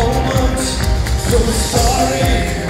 moment. So sorry.